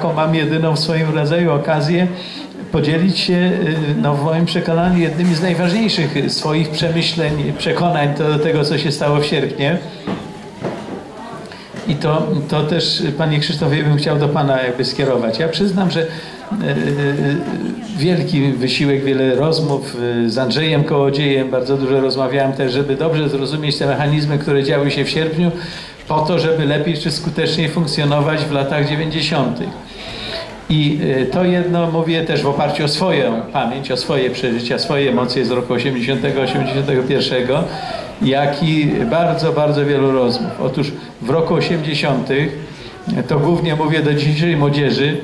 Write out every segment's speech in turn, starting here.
taką mam jedyną w swoim rodzaju okazję podzielić się, y, no w moim przekonaniu, jednymi z najważniejszych swoich przemyśleń, przekonań do tego, co się stało w sierpniu. I to, to też, Panie Krzysztofie, bym chciał do Pana jakby skierować. Ja przyznam, że e, e, wielki wysiłek, wiele rozmów z Andrzejem Kołodziejem, bardzo dużo rozmawiałem też, żeby dobrze zrozumieć te mechanizmy, które działy się w sierpniu, po to, żeby lepiej czy skuteczniej funkcjonować w latach 90. I to jedno mówię też w oparciu o swoją pamięć, o swoje przeżycia, swoje emocje z roku 80, 81 jak i bardzo, bardzo wielu rozmów. Otóż w roku 80. to głównie mówię do dzisiejszej młodzieży,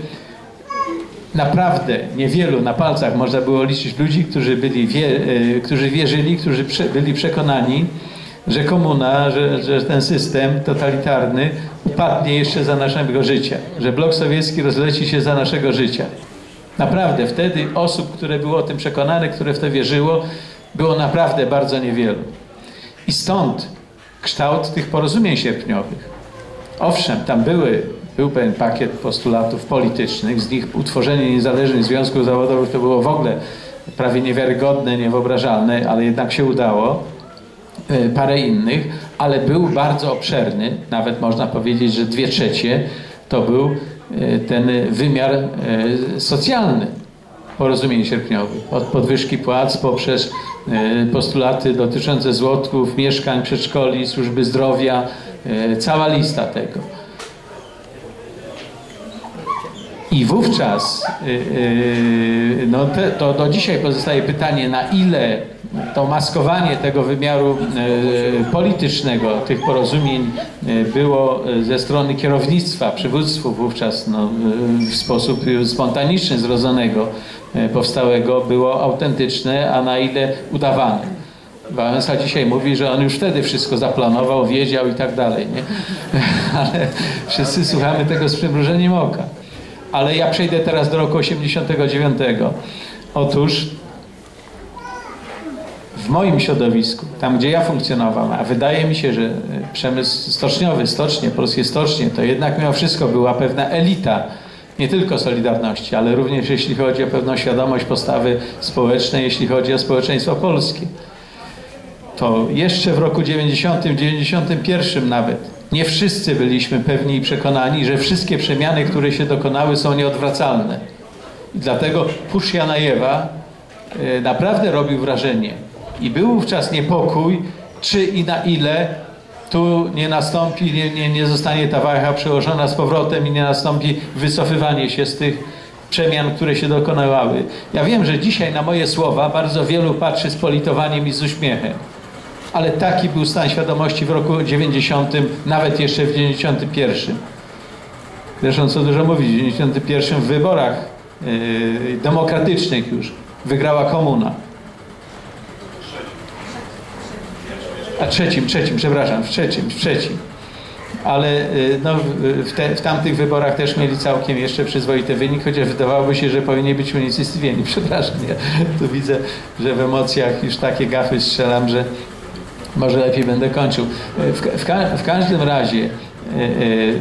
naprawdę niewielu na palcach można było liczyć ludzi, którzy, byli wie, e, którzy wierzyli, którzy prze, byli przekonani, że komuna, że, że ten system totalitarny upadnie jeszcze za naszego życia, że blok sowiecki rozleci się za naszego życia. Naprawdę wtedy osób, które było o tym przekonane, które w to wierzyło, było naprawdę bardzo niewielu. I stąd kształt tych porozumień sierpniowych. Owszem, tam były, był pewien pakiet postulatów politycznych, z nich utworzenie niezależnych związków zawodowych to było w ogóle prawie niewiarygodne, niewyobrażalne, ale jednak się udało. E, parę innych, ale był bardzo obszerny, nawet można powiedzieć, że dwie trzecie to był e, ten wymiar e, socjalny porozumień sierpniowych. Od podwyżki płac poprzez postulaty dotyczące złotków, mieszkań, przedszkoli, służby zdrowia, cała lista tego. I wówczas no to do dzisiaj pozostaje pytanie, na ile to maskowanie tego wymiaru politycznego, tych porozumień było ze strony kierownictwa, przywództwa wówczas no, w sposób spontaniczny, zrodzonego, E, powstałego było autentyczne, a na ile udawane. Wałęsa dzisiaj mówi, że on już wtedy wszystko zaplanował, wiedział i tak dalej, nie? Ale wszyscy słuchamy tego z przymrużeniem oka. Ale ja przejdę teraz do roku 89. Otóż w moim środowisku, tam gdzie ja funkcjonowałem, a wydaje mi się, że przemysł stoczniowy, stocznie, polskie stocznie, to jednak mimo wszystko była pewna elita nie tylko Solidarności, ale również jeśli chodzi o pewną świadomość postawy społecznej, jeśli chodzi o społeczeństwo polskie. To jeszcze w roku 90, 91 nawet nie wszyscy byliśmy pewni i przekonani, że wszystkie przemiany, które się dokonały są nieodwracalne. I dlatego pusz Janajewa e, naprawdę robił wrażenie. I był wówczas niepokój, czy i na ile tu nie nastąpi, nie, nie, nie zostanie ta waha przełożona z powrotem i nie nastąpi wycofywanie się z tych przemian, które się dokonały. Ja wiem, że dzisiaj na moje słowa bardzo wielu patrzy z politowaniem i z uśmiechem. Ale taki był stan świadomości w roku 90, nawet jeszcze w 91. Zresztą co dużo mówić, w 91 w wyborach yy, demokratycznych już wygrała komuna. A trzecim, trzecim, przepraszam, w trzecim, w trzecim. Ale y, no, w, te, w tamtych wyborach też mieli całkiem jeszcze przyzwoity wynik, chociaż wydawałoby się, że powinni być unicestwieni. Przepraszam, ja tu widzę, że w emocjach już takie gafy strzelam, że może lepiej będę kończył. W, w, w każdym razie y, y,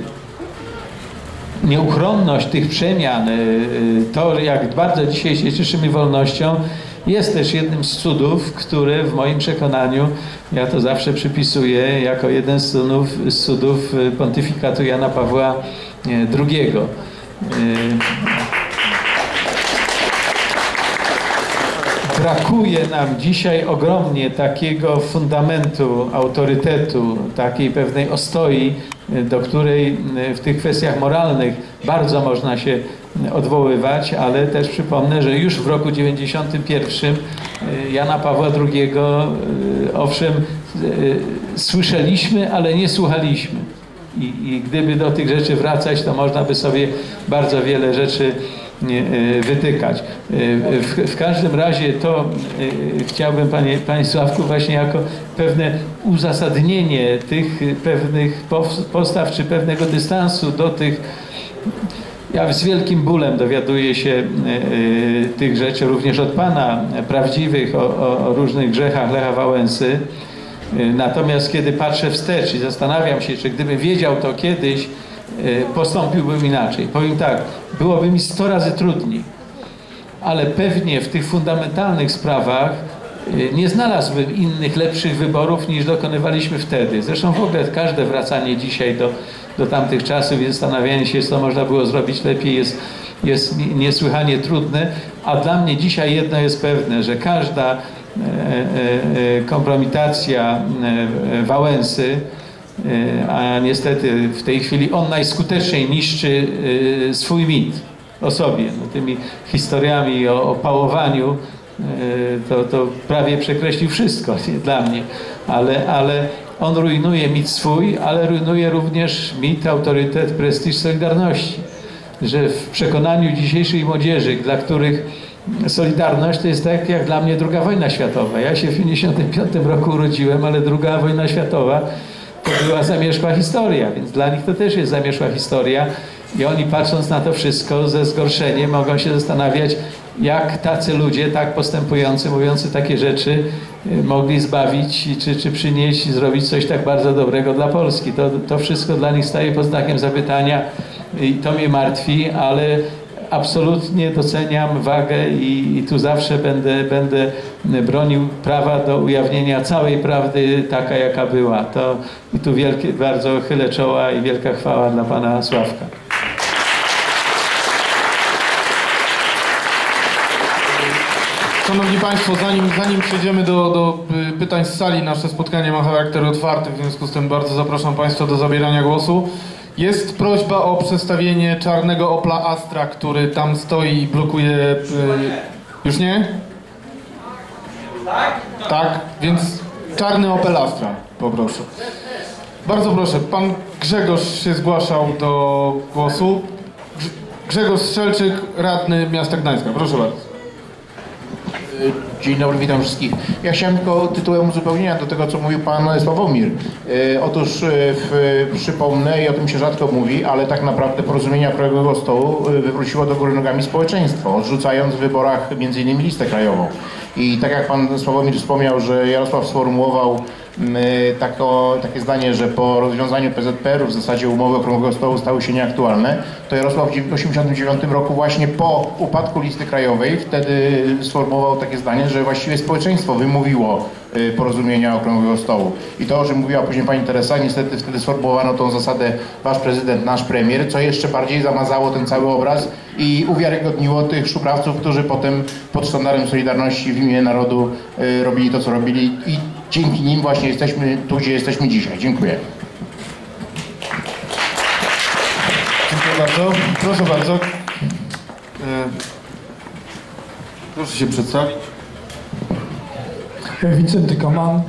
nieuchronność tych przemian, to jak bardzo dzisiaj się cieszymy wolnością, jest też jednym z cudów, które w moim przekonaniu, ja to zawsze przypisuję jako jeden z cudów, z cudów y, pontyfikatu Jana Pawła II. Brakuje nam dzisiaj ogromnie takiego fundamentu, autorytetu, takiej pewnej ostoi, y, do której w tych kwestiach moralnych bardzo można się odwoływać, ale też przypomnę, że już w roku 91 y, Jana Pawła II y, owszem y, słyszeliśmy, ale nie słuchaliśmy. I, I, gdyby do tych rzeczy wracać, to można by sobie bardzo wiele rzeczy wytykać. W, w każdym razie to chciałbym Panie, Panie Sławku właśnie jako pewne uzasadnienie tych pewnych postaw czy pewnego dystansu do tych ja z wielkim bólem dowiaduję się e, e, tych rzeczy również od Pana, prawdziwych, o, o, różnych grzechach Lecha Wałęsy. E, natomiast kiedy patrzę wstecz i zastanawiam się, czy gdybym wiedział to kiedyś, postąpiłbym inaczej. Powiem tak, byłoby mi 100 razy trudniej, ale pewnie w tych fundamentalnych sprawach nie znalazłbym innych, lepszych wyborów niż dokonywaliśmy wtedy. Zresztą w ogóle każde wracanie dzisiaj do, do tamtych czasów i zastanawianie się, co można było zrobić lepiej jest, jest niesłychanie trudne, a dla mnie dzisiaj jedno jest pewne, że każda e, e, e, kompromitacja Wałęsy, a niestety w tej chwili on najskuteczniej niszczy swój mit o sobie, no, tymi historiami o, o pałowaniu, to, to prawie przekreślił wszystko nie, dla mnie, ale, ale on rujnuje mit swój, ale rujnuje również mit, autorytet, prestiż Solidarności. Że w przekonaniu dzisiejszej młodzieży, dla których Solidarność to jest tak jak dla mnie druga wojna światowa. Ja się w 1955 roku urodziłem, ale druga wojna światowa to była zamierzchła historia, więc dla nich to też jest zamierzchła historia i oni patrząc na to wszystko ze zgorszeniem mogą się zastanawiać, jak tacy ludzie, tak postępujący, mówiący takie rzeczy, y, mogli zbawić, czy, czy przynieść, zrobić coś tak bardzo dobrego dla Polski. To, to wszystko dla nich staje pod znakiem zapytania i to mnie martwi, ale absolutnie doceniam wagę i, i, tu zawsze będę, będę bronił prawa do ujawnienia całej prawdy taka, jaka była. To, I tu wielkie, bardzo chylę czoła i wielka chwała dla pana Sławka. Szanowni Państwo, zanim, zanim przejdziemy do, do pytań z sali, nasze spotkanie ma charakter otwarty, w związku z tym bardzo zapraszam Państwa do zabierania głosu. Jest prośba o przestawienie czarnego Opla Astra, który tam stoi i blokuje... Y, już nie? Tak? Więc czarny Opel Astra, poproszę. Bardzo proszę, pan Grzegorz się zgłaszał do głosu. Grzegorz Strzelczyk, radny miasta Gdańska. Proszę bardzo. Dzień dobry, witam wszystkich. Ja chciałem tylko tytułem uzupełnienia do tego, co mówił pan Sławomir. E, otóż e, w, przypomnę, i o tym się rzadko mówi, ale tak naprawdę porozumienia Krajowego Stołu e, wywróciło do góry nogami społeczeństwo, odrzucając w wyborach m.in. listę krajową. I tak jak pan Sławomir wspomniał, że Jarosław sformułował tako, takie zdanie, że po rozwiązaniu PZPR-u w zasadzie umowy Okrągłego Stołu stały się nieaktualne, to Jarosław w 1989 roku właśnie po upadku listy krajowej wtedy sformułował takie zdanie, że właściwie społeczeństwo wymówiło y, porozumienia Okrągłego Stołu. I to, o czym mówiła później pani Teresa, niestety wtedy sformułowano tą zasadę wasz prezydent, nasz premier, co jeszcze bardziej zamazało ten cały obraz i uwiarygodniło tych szuprawców, którzy potem pod sztandarem Solidarności w imię narodu y, robili to, co robili i dzięki nim właśnie jesteśmy tu, gdzie jesteśmy dzisiaj. Dziękuję. Dziękuję bardzo. Proszę bardzo. E, proszę się przedstawić. Wincenty Kaman.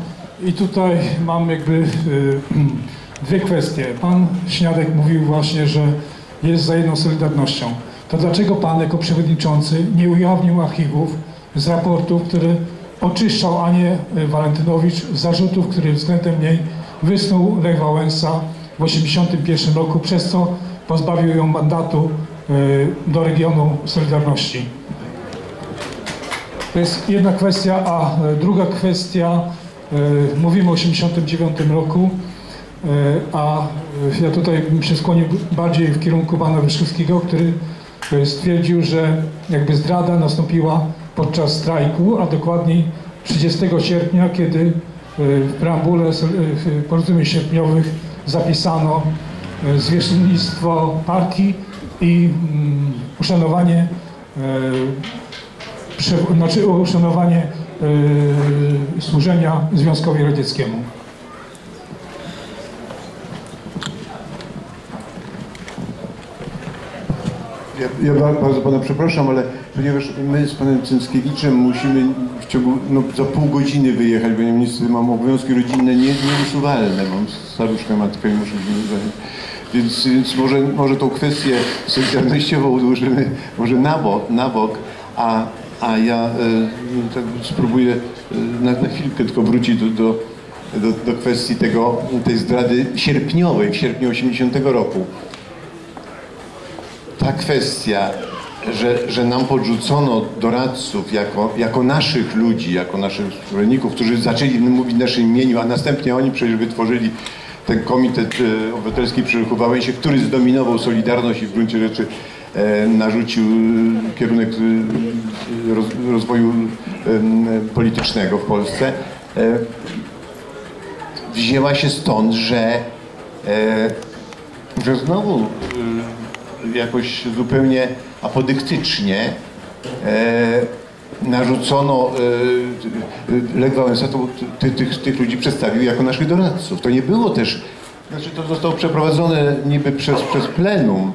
I tutaj mam jakby e, dwie kwestie. Pan Śniadek mówił właśnie, że jest za jedną Solidarnością. To dlaczego pan jako przewodniczący nie ujawnił archiwów z raportów, które oczyszczał Anię e, Walentynowicz z zarzutów, które względem niej wysnuł Lech Wałęsa w 1981 roku, przez co pozbawił ją mandatu e, do regionu Solidarności. To jest jedna kwestia, a e, druga kwestia, mówimy o 1989 roku, a ja tutaj bym się skłonił bardziej w kierunku pana Wyszkowskiego, który stwierdził, że jakby zdrada nastąpiła podczas strajku, a dokładniej 30 sierpnia, kiedy e, w preambule e, porozumień sierpniowych zapisano e, zwierzchnictwo partii i mm, uszanowanie znaczy uszanowanie służenia Związkowi Radzieckiemu. Ja, ja, bardzo pana przepraszam, ale ponieważ my z panem Cęckiewiczem musimy w ciągu, no, za pół godziny wyjechać, bo niestety mam obowiązki rodzinne nie, nieusuwalne. Mam staruszkę matkę i muszę się zająć. Więc, więc może, może tą kwestię solidarnościową odłożymy może na bok, na bok a, a ja e, tak spróbuję e, na, na chwilkę tylko wrócić do, do, do, do kwestii tego, tej zdrady sierpniowej, w sierpniu 80 roku ta kwestia, że, że nam podrzucono doradców jako, jako naszych ludzi, jako naszych zwolenników, którzy zaczęli mówić w naszym imieniu, a następnie oni przecież wytworzyli ten komitet e, obywatelski przy Ruchu Wałęsie, który zdominował Solidarność i w gruncie rzeczy e, narzucił kierunek e, roz, rozwoju politycznego w Polsce, wzięła się stąd, że, że znowu jakoś zupełnie apodyktycznie e, narzucono, e, Lech Wałęsa ty, tych, tych ludzi przedstawił jako naszych doradców. To nie było też, znaczy to zostało przeprowadzone niby przez, przez plenum.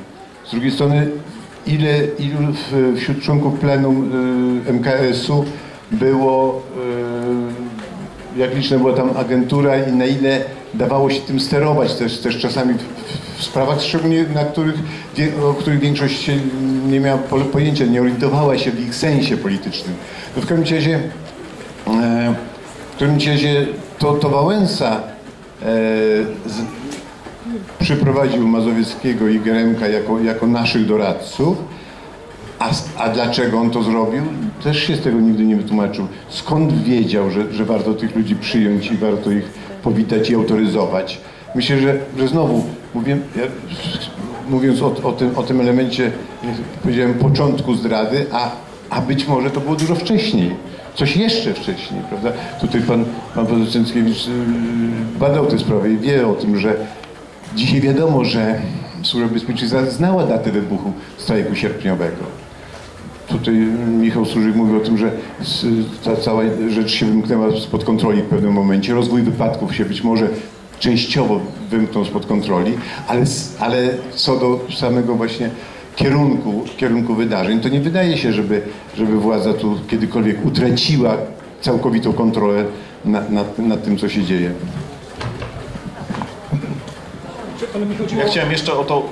Z drugiej strony ile, ilu wśród członków plenum e, MKS-u było jak liczna była tam agentura i na ile dawało się tym sterować też, też czasami w, sprawach szczególnie na których, o których większość nie miała po- pojęcia, nie orientowała się w ich sensie politycznym. No w każdym razie, e, w każdym razie to, to Wałęsa e, z, przyprowadził Mazowieckiego i Geremka jako, jako naszych doradców, a, a dlaczego on to zrobił? Też się z tego nigdy nie wytłumaczył. Skąd wiedział, że, że warto tych ludzi przyjąć i warto ich powitać i autoryzować? Myślę, że, że znowu, mówię, ja, mówiąc o, o, tym, o tym elemencie, powiedziałem, początku zdrady, a, a być może to było dużo wcześniej. Coś jeszcze wcześniej, prawda? Tutaj pan, pan profesor yy, badał tę sprawę i wie o tym, że dzisiaj wiadomo, że Służba Bezpieczeństwa znała datę wybuchu strajku sierpniowego tutaj Michał Służyk mówił o tym, że ta cała rzecz się wymknęła spod kontroli w pewnym momencie. Rozwój wypadków się być może częściowo wymknął spod kontroli, ale, ale co do samego właśnie kierunku, kierunku wydarzeń, to nie wydaje się, żeby, żeby władza tu kiedykolwiek utraciła całkowitą kontrolę nad, nad, nad tym, co się dzieje. Ja chciałem jeszcze o to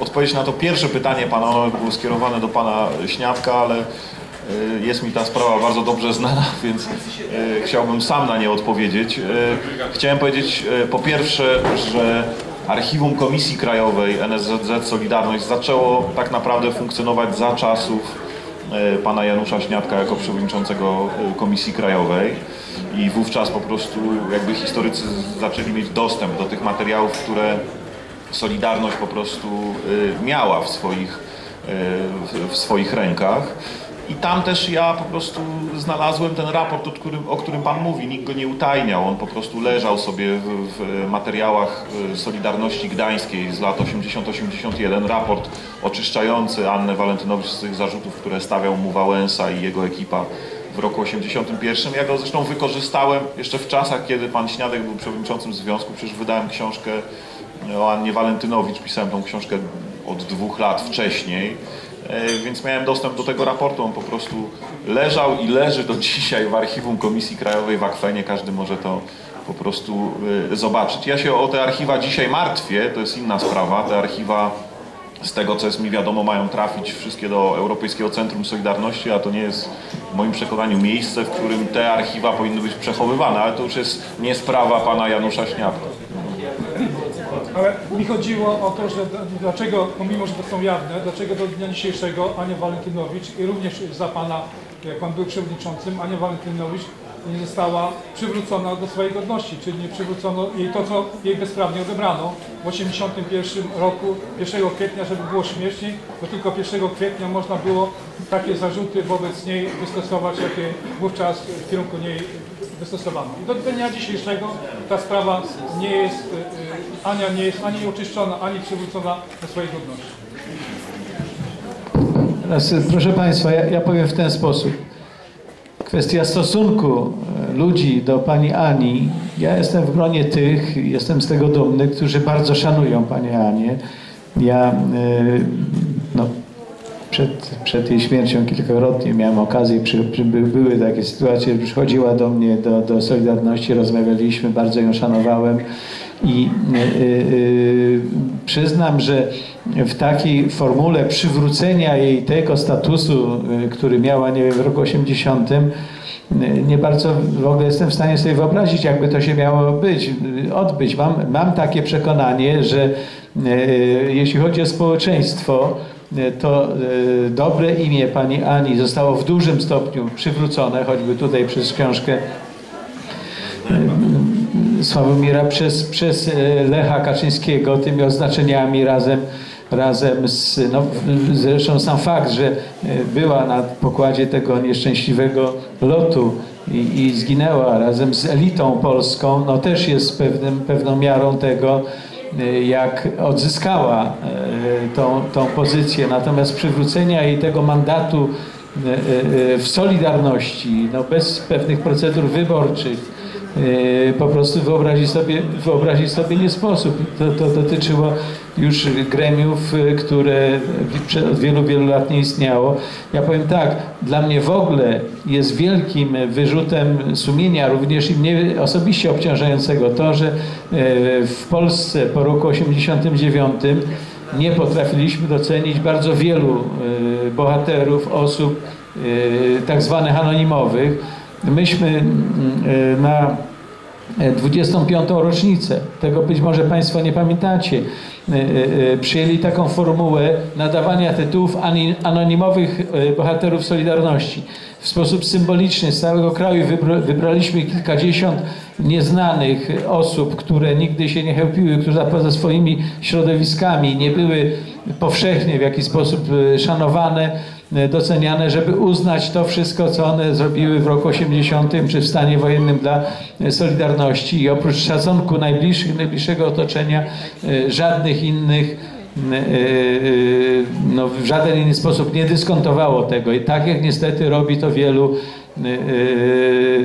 odpowiedzieć na to pierwsze pytanie pana, ono było skierowane do pana Śniadka, ale jest mi ta sprawa bardzo dobrze znana, więc y, chciałbym sam na nie odpowiedzieć. Y, Chciałem powiedzieć po pierwsze, że Archiwum Komisji Krajowej NSZZ Solidarność zaczęło tak naprawdę funkcjonować za czasów pana Janusza Śniadka jako przewodniczącego Komisji Krajowej i wówczas po prostu jakby historycy zaczęli mieć dostęp do tych materiałów, które Solidarność po prostu miała w swoich, w swoich rękach. I tam też ja po prostu znalazłem ten raport, o którym, o którym Pan mówi. Nikt go nie utajniał. On po prostu leżał sobie w, w materiałach y, Solidarności Gdańskiej z lat 80-81. Raport oczyszczający Annę Walentynowicz z tych zarzutów, które stawiał mu Wałęsa i jego ekipa w roku 81. Ja go zresztą wykorzystałem jeszcze w czasach, kiedy Pan Śniadek był przewodniczącym związku. Przecież wydałem książkę o Annie Walentynowicz. Pisałem tą książkę od dwóch lat wcześniej, więc miałem dostęp do tego raportu. On po prostu leżał i leży do dzisiaj w archiwum Komisji Krajowej w Akwenie. Każdy może to po prostu e, zobaczyć. Ja się o te archiwa dzisiaj martwię, to jest inna sprawa. Te archiwa z tego, co jest mi wiadomo, mają trafić wszystkie do Europejskiego Centrum Solidarności, a to nie jest w moim przekonaniu miejsce, w którym te archiwa powinny być przechowywane, ale to już jest nie sprawa pana Janusza Śniadka. Ale mi chodziło o to, że dlaczego, pomimo że to są jawne, dlaczego do dnia dzisiejszego Ania Walentynowicz i również za Pana, jak Pan był przewodniczącym, Ania Walentynowicz nie została przywrócona do swojej godności, czyli nie przywrócono jej to, co jej bezprawnie odebrano w 1981 roku, 1 kwietnia, żeby było śmieszniej, bo tylko 1 kwietnia można było takie zarzuty wobec niej wystosować, jakie wówczas w kierunku niej wystosowano. I do dnia dzisiejszego ta sprawa nie jest, y, y, Ania nie jest ani oczyszczona, ani przywrócona do swojej godności. Teraz, y, proszę Państwa, ja, ja powiem w ten sposób. Kwestia stosunku e, ludzi do pani Ani. Ja jestem w gronie tych, jestem z tego dumny, którzy bardzo szanują panią Anię. Ja y, no, przed, przed jej śmiercią kilkakrotnie miałem okazję, przy, przy, by- były takie sytuacje, przychodziła do mnie do, do Solidarności, rozmawialiśmy, bardzo ją szanowałem i y, y, przyznam, że w takiej formule przywrócenia jej tego statusu, y, który miała nie wiem, w roku 80, y, nie bardzo w ogóle jestem w stanie sobie wyobrazić, jakby to się miało być, y, odbyć. Mam, mam takie przekonanie, że y, jeśli chodzi o społeczeństwo, y, to y, dobre imię pani Ani zostało w dużym stopniu przywrócone, choćby tutaj przez książkę Sławomira przez, przez e, Lecha Kaczyńskiego tymi oznaczeniami razem, razem z, no, zresztą sam fakt, że e, była na pokładzie tego nieszczęśliwego lotu i, i zginęła razem z elitą polską, no też jest pewnym, pewną miarą tego, e, jak odzyskała tą, tą pozycję. Natomiast przywrócenia jej tego mandatu w Solidarności, no bez pewnych procedur wyborczych, po prostu wyobrazić sobie, wyobrazić sobie nie sposób. To, to dotyczyło już gremiów, e, które od wielu, wielu lat nie istniało. Ja powiem tak, dla mnie w ogóle jest wielkim wyrzutem sumienia, również i mnie osobiście obciążającego to, że e, w Polsce po roku 89 nie potrafiliśmy docenić bardzo wielu bohaterów, osób tak zwanych anonimowych. Myśmy mm, na 25. rocznicę, tego być może Państwo nie pamiętacie, e, e, e, przyjęli taką formułę nadawania tytułów anonimowych bohaterów Solidarności. W sposób symboliczny z całego kraju wybraliśmy kilkadziesiąt nieznanych osób, które nigdy się nie chełpiły, które poza swoimi środowiskami nie były powszechnie w jakiś sposób szanowane E, doceniane, żeby uznać to wszystko, co one zrobiły w roku 80 czy w stanie wojennym dla e, Solidarności. I oprócz szacunku najbliższych, najbliższego otoczenia e, żadnych innych no, w żaden inny sposób nie dyskontowało tego. I tak jak niestety robi to wielu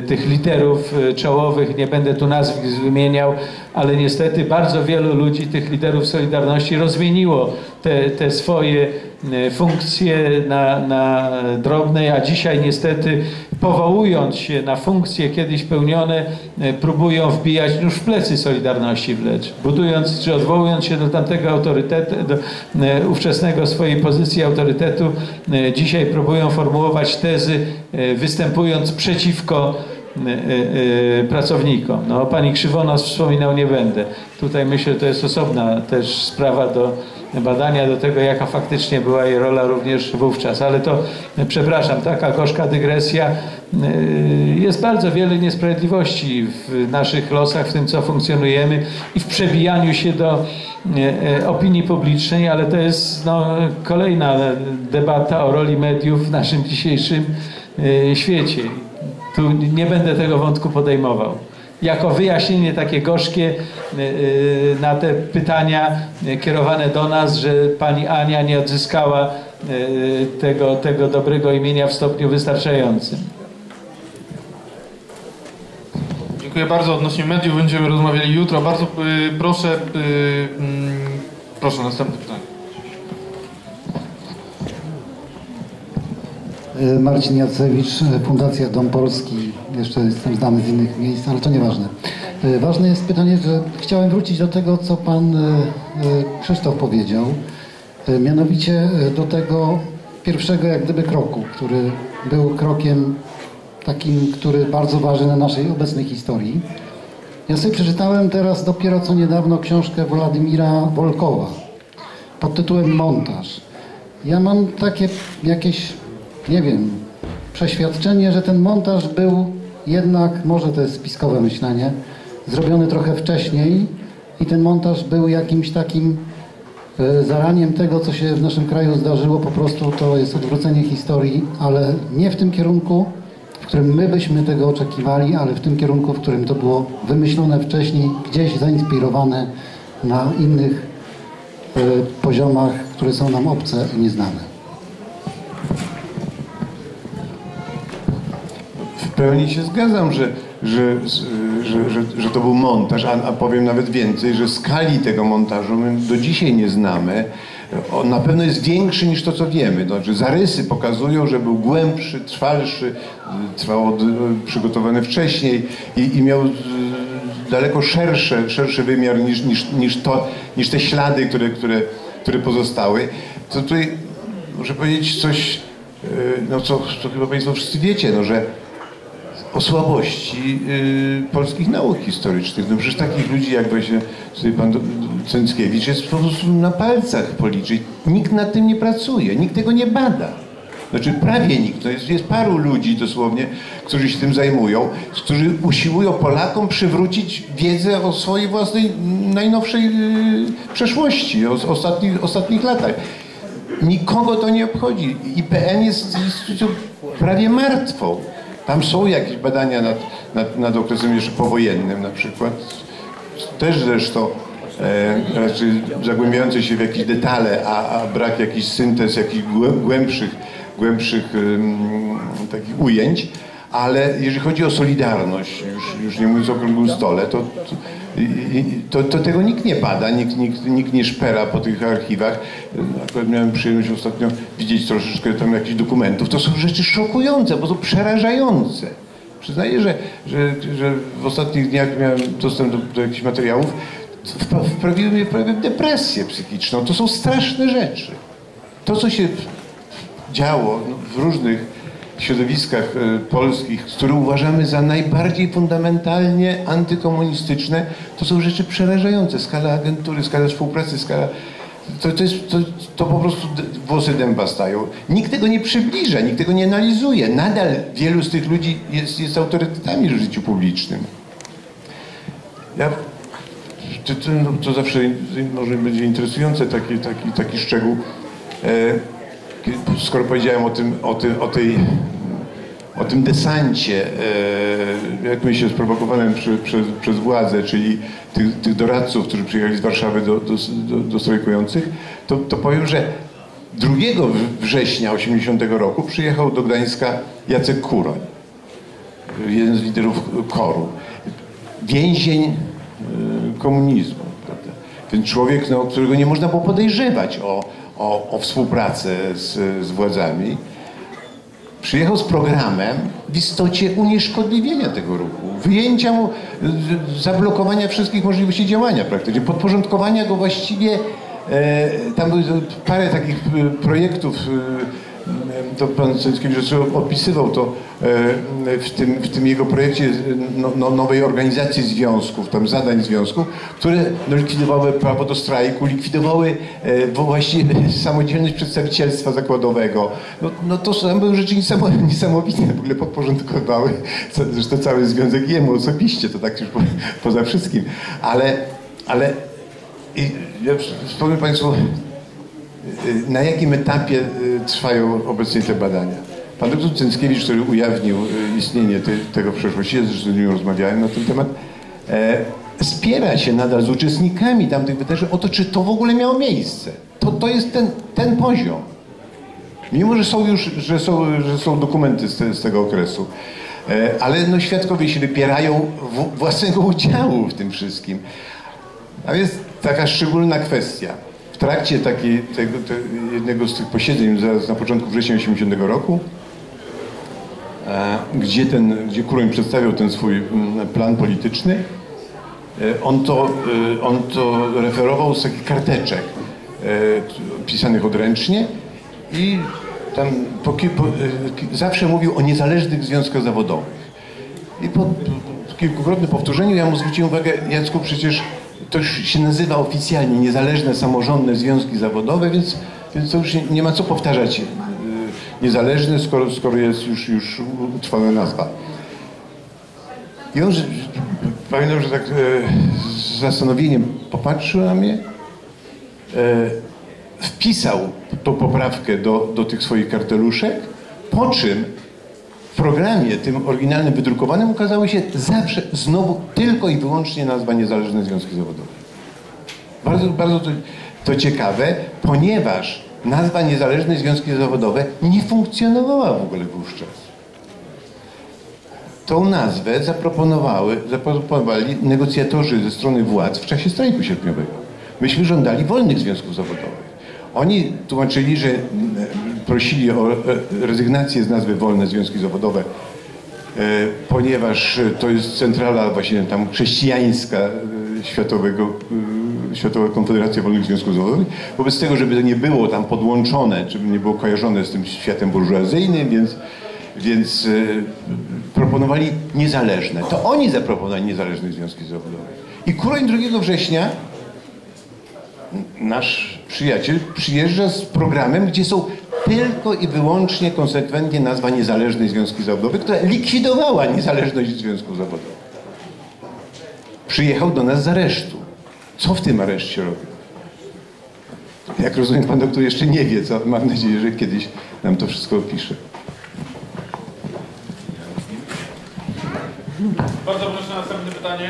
tych literów czołowych, nie będę tu nazwisk wymieniał, ale niestety bardzo wielu ludzi, tych liderów Solidarności rozmieniło te, te swoje E, funkcje na, na drobnej, a dzisiaj niestety powołując się na funkcje kiedyś pełnione, e, próbują wbijać nóż w plecy Solidarności wlecz. Budując czy odwołując się do tamtego autorytetu, do e, ówczesnego swojej pozycji autorytetu, dzisiaj próbują formułować tezy, występując przeciwko pracownikom. No, pani Krzywonos wspominał, nie będę. Tutaj myślę, to jest osobna też sprawa do badania do tego, jaka faktycznie była jej rola również wówczas. Ale to, przepraszam, taka gorzka dygresja. Y, jest bardzo wiele niesprawiedliwości w naszych losach, w tym, co funkcjonujemy i w przebijaniu się do y, opinii publicznej, ale to jest no, kolejna debata o roli mediów w naszym dzisiejszym świecie. Tu nie będę tego wątku podejmował jako wyjaśnienie takie gorzkie y, y, na te pytania kierowane do nas, że pani Ania nie odzyskała tego, tego dobrego imienia w stopniu wystarczającym. Dziękuję bardzo. Odnośnie mediów będziemy rozmawiali jutro. Bardzo proszę, mm, proszę następne pytanie. E, Marcin Jacewicz, e, Fundacja Dom Polski. Jeszcze jestem znany z innych miejsc, ale to nieważne. E, ważne jest pytanie, że chciałem wrócić do tego, co pan Krzysztof powiedział. Mianowicie do tego pierwszego jak gdyby kroku, który był krokiem takim, który bardzo ważny na naszej obecnej historii. Ja sobie przeczytałem teraz dopiero co niedawno książkę Władimira Wolkowa pod tytułem Montaż. Ja mam takie jakieś nie wiem, przeświadczenie, że ten montaż był jednak, może to jest spiskowe myślenie, zrobiony trochę wcześniej i ten montaż był jakimś takim e, zaraniem tego, co się w naszym kraju zdarzyło. Po prostu to jest odwrócenie historii, ale nie w tym kierunku, w którym my byśmy tego oczekiwali, ale w tym kierunku, w którym to było wymyślone wcześniej, gdzieś zainspirowane na innych e, poziomach, które są nam obce i nieznane. Pełni się zgadzam, że, że, że, że, to był montaż, a, powiem nawet więcej, że skali tego montażu my do dzisiaj nie znamy. On na pewno jest większy niż to, co wiemy. Znaczy, zarysy pokazują, że był głębszy, trwalszy, trwał przygotowany wcześniej i, i miał daleko szersze, szerszy wymiar niż, niż, niż, to, niż te ślady, które, które, które pozostały. To tutaj muszę powiedzieć coś, e, no co, co chyba Państwo wszyscy wiecie, no, że o słabości y, polskich nauk historycznych. No przecież takich ludzi jak właśnie sobie pan Cęckiewicz jest po prostu na palcach policzyć. Nikt nad tym nie pracuje, nikt tego nie bada. Znaczy prawie nikt. To jest, jest paru ludzi dosłownie, którzy się tym zajmują, którzy usiłują Polakom przywrócić wiedzę o swojej własnej najnowszej yy, przeszłości, o ostatnich, ostatnich latach. Nikogo to nie obchodzi. IPN jest instytucją prawie martwą. Tam są jakieś badania nad, nad, nad okresem jeszcze powojennym na przykład. Też zresztą e, raczej zagłębiające się w jakieś detale, a, a brak jakichś syntez, jakichś głę- głębszych, głębszych em, takich ujęć. Ale jeżeli chodzi o solidarność, już, już nie mówiąc o okrągłym stole, to, to, to, to tego nikt nie bada, nikt, nikt, nikt nie szpera po tych archiwach. Akurat miałem przyjemność ostatnio widzieć troszeczkę tam jakichś dokumentów. To są rzeczy szokujące, bo są przerażające. Przyznaję, że, że, że w ostatnich dniach miałem dostęp do, do jakichś materiałów. Wprawiły mnie w depresję psychiczną. To są straszne rzeczy. To, co się działo w różnych środowiskach e, polskich, które uważamy za najbardziej fundamentalnie antykomunistyczne, to są rzeczy przerażające. Skala agentury, skala współpracy, skala... To, to, jest, to, to po prostu włosy dęba stają. Nikt tego nie przybliża, nikt tego nie analizuje. Nadal wielu z tych ludzi jest, jest autorytetami w życiu publicznym. Ja, to, to, no, to zawsze może będzie interesujące taki, taki, taki szczegół. E, skoro powiedziałem o tym, o, tym, o tej o tym desancie, e, jak myślę, sprowokowanym przy, przez, przez władzę, czyli tych, tych doradców, którzy przyjechali z Warszawy do, do, do, do strajkujących, to, to powiem, że 2 września 80 roku przyjechał do Gdańska Jacek Kuroń, jeden z liderów koru. Więzień e, komunizmu. Prawda? Ten człowiek, no, którego nie można było podejrzewać o, o, o współpracę z, z władzami, przyjechał z programem w istocie unieszkodliwienia tego ruchu, wyjęcia mu, zablokowania wszystkich możliwości działania praktycznie, podporządkowania go właściwie, e, tam parę takich e, projektów, e, to pan zresztą opisywał to e, w tym, w tym jego projekcie no, no, nowej organizacji związków, tam zadań związków, które no, likwidowały prawo do strajku, likwidowały e, właściwie samodzielność przedstawicielstwa zakładowego. No, no to są- rzeczy niesamo- niesamowite, w ogóle podporządkowały zresztą cały związek jemu osobiście, to tak już po, poza wszystkim. Ale, ale i, ja wspomnę Państwu, na jakim etapie y, trwają obecnie te badania. Pan doktor Cęckiewicz, który ujawnił y, istnienie te, tego w przeszłości, ja zresztą z nim rozmawiałem na ten temat, e, spiera się nadal z uczestnikami tamtych wydarzeń o to, czy to w ogóle miało miejsce. To, to jest ten, ten poziom. Mimo, że są już że są, że są dokumenty z, te, z tego okresu. E, ale no, świadkowie się wypierają w, własnego udziału w tym wszystkim. A więc taka szczególna kwestia. Trakcie takiej, tego, te, jednego z tych posiedzeń zaraz na początku września 80 roku, e, gdzie, ten, gdzie Kuroń przedstawiał ten swój plan polityczny, e, on to, e, on to referował z takich karteczek pisanych odręcznie i tam po, po, zawsze mówił o niezależnych związkach zawodowych. I po kilkukrotnym powtórzeniu ja mu zwróciłem uwagę, Jacku, przecież to się nazywa oficjalnie niezależne, samorządne związki zawodowe, więc, więc to już nie, nie ma co powtarzać yy, niezależne, skoro, skoro jest już, już utrwalona nazwa. I on, pamiętam, że tak e, z zastanowieniem popatrzył na mnie, e, wpisał tą poprawkę do, do tych swoich karteluszek, po czym w programie tym oryginalnym wydrukowanym ukazały się zawsze znowu tylko i wyłącznie nazwa Niezależne Związki Zawodowe. Bardzo, bardzo to, to ciekawe, ponieważ nazwa Niezależne Związki Zawodowe nie funkcjonowała w ogóle wówczas. Tą nazwę zaproponowały, zaproponowali negocjatorzy ze strony władz w czasie strajku sierpniowego. Myśmy żądali wolnych związków zawodowych. Oni tłumaczyli, że mm, prosili o e, rezygnację z nazwy wolne związki zawodowe, e, ponieważ e, to jest centrala właśnie tam chrześcijańska e, Światowego, e, Światowa Konfederacja Wolnych Związków Zawodowych. Wobec tego, żeby to nie było tam podłączone, żeby nie było kojarzone z tym światem burżuazyjnym, więc, więc e, proponowali niezależne. To oni zaproponowali niezależne związki zawodowe. I Kuroń 2 września nasz przyjaciel przyjeżdża z programem, gdzie są tylko i wyłącznie konsekwentnie nazwa Niezależnej Związki Zawodowej, która likwidowała niezależność związków zawodowych. Przyjechał do nas z aresztu. Co w tym areszcie robił? Jak rozumiem, pan doktor jeszcze nie wie, co mam nadzieję, że kiedyś nam to wszystko opisze. Bardzo proszę następne pytanie.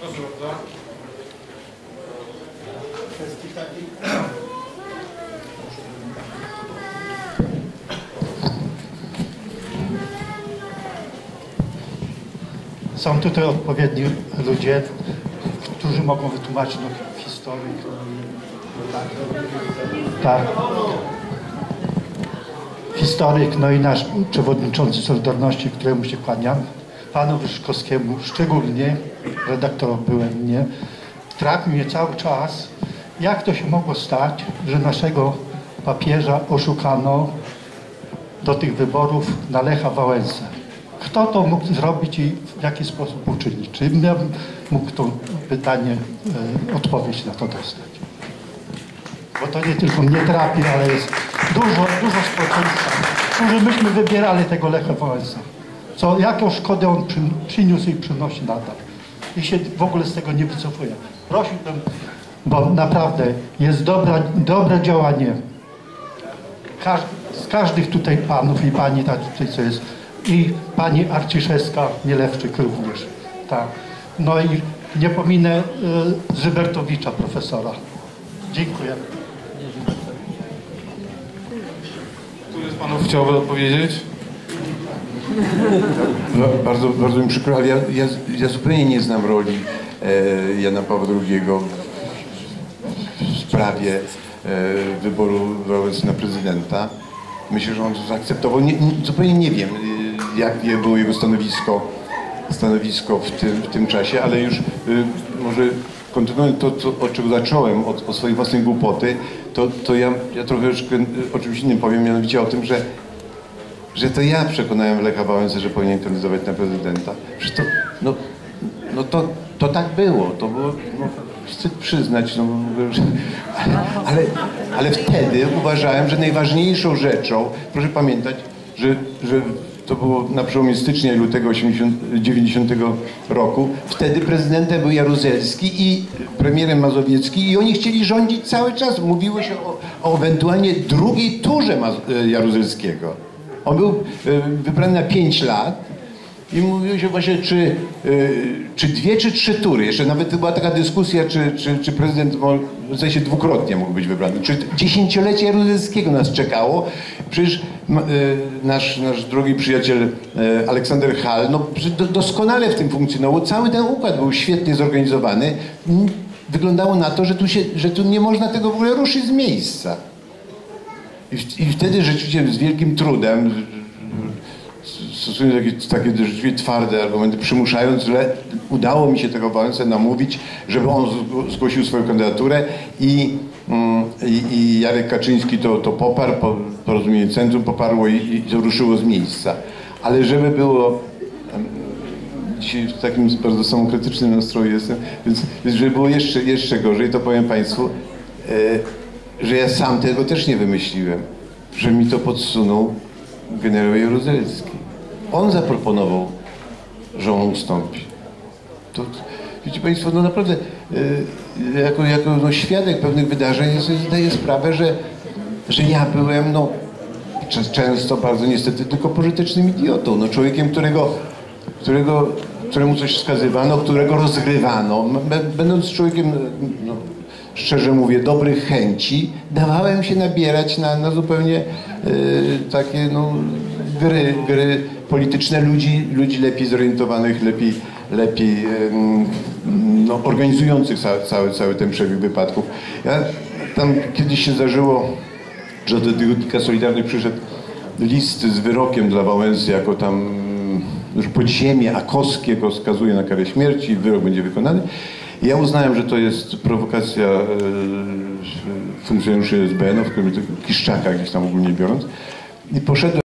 Proszę bardzo. Są tutaj odpowiedni ludzie, którzy mogą wytłumaczyć no, historię. Tak. Historyk, no i nasz przewodniczący Solidarności, któremu się kłaniam, panu Wyszkowskiemu szczególnie, redaktor byłem mnie, trafił mnie cały czas, jak to się mogło stać, że naszego papieża oszukano do tych wyborów na Lecha Wałęsę. Kto to mógł zrobić i w jaki sposób uczynić? Czy ja mógł to pytanie, e, odpowiedź na to dostać? Bo to nie tylko mnie trapi, ale jest dużo, dużo społeczeństwa, którzy myśmy wybierali tego Lecha Wałęsa. Co, jaką szkodę on przy, przyniósł i przynosi nadal. I się w ogóle z tego nie wycofuje. Prosiłbym, bo naprawdę jest dobra, dobre działanie Każ, z każdych tutaj panów i pani tak tutaj co jest i pani Arciszewska Nielewczyk również. Tak. No i nie pominę y, Zybertowicza profesora. Dziękuję. Który z panów chciałby odpowiedzieć? Ba- Bardzo, bardzo mi przykro, ale ja, ja, ja zupełnie nie znam roli e, Jana Pawła II w sprawie e, wyboru Wałęsy na prezydenta. Myślę, że on to zaakceptował. Nie, nie, zupełnie nie wiem, e, jakie było jego stanowisko, stanowisko w, tym, w tym czasie, ale już e, może kontynuując to, co, od czego zacząłem, od, od swojej własnej głupoty, to, to ja, ja troszeczkę o czymś innym powiem, mianowicie o tym, że że to ja przekonałem Lecha Wałęsę, że powinien kandydować na prezydenta. Że to, no, no to, to tak było. To było, no, wstyd przyznać, no, ale, ale wtedy uważałem, że najważniejszą rzeczą, proszę pamiętać, że, że to było na przełomie stycznia i lutego 80, 90 roku. Wtedy prezydentem był Jaruzelski i premierem Mazowiecki i oni chcieli rządzić cały czas. Mówiło się o, o ewentualnie drugiej turze Maz- Jaruzelskiego. On był e, wybrany na 5 lat i mówiło się właśnie, czy, e, czy dwie, czy trzy tury. Jeszcze nawet była taka dyskusja, czy, czy, czy prezydent w sensie dwukrotnie mógł być wybrany. Czy dziesięciolecie Jaruzelskiego nas czekało. Przecież e, nasz, nasz drogi przyjaciel e, Aleksander Hall no, doskonale w tym funkcjonował. Cały ten układ był świetnie zorganizowany. Wyglądało na to, że tu, się, że tu nie można tego w ogóle ruszyć z miejsca. I wtedy rzeczywiście z wielkim trudem, stosując takie, rzeczywiście twarde argumenty, przymuszając, że udało mi się tego Wałęsę namówić, żeby on zg- zgłosił swoją kandydaturę i, mm, i, i Jarek Kaczyński to, to poparł, po, porozumienie centrum poparło i, i to ruszyło z miejsca. Ale żeby było dzisiaj w takim bardzo samokrytycznym nastroju jestem, więc więc żeby było jeszcze, jeszcze gorzej, to powiem Państwu, e, że ja sam tego też nie wymyśliłem, że mi to podsunął generał Jaruzelski. On zaproponował, że on ustąpi. To, wiecie Państwo, no naprawdę e, jako, jako no, świadek pewnych wydarzeń sobie zdaję sprawę, że, że ja byłem no, często bardzo niestety tylko pożytecznym idiotą, no, człowiekiem, którego, którego, któremu coś wskazywano, którego rozgrywano. Będąc człowiekiem, no, szczerze mówię, dobrych chęci, dawałem się nabierać na, na zupełnie e, takie no, gry, gry polityczne ludzi, ludzi lepiej zorientowanych, lepiej, lepiej em, no, organizujących ca, cały, cały ten przebieg wypadków. Ja, tam kiedyś się zdarzyło, że do tygodnika Solidarny przyszedł list z wyrokiem dla Wałęsy, jako tam już podziemie akoskie go skazuje na karę śmierci, wyrok będzie wykonany. Ja uznałem, że to jest prowokacja e, funkcjonariuszy SBN-u, w którym Kiszczaka gdzieś tam ogólnie biorąc. I poszedłem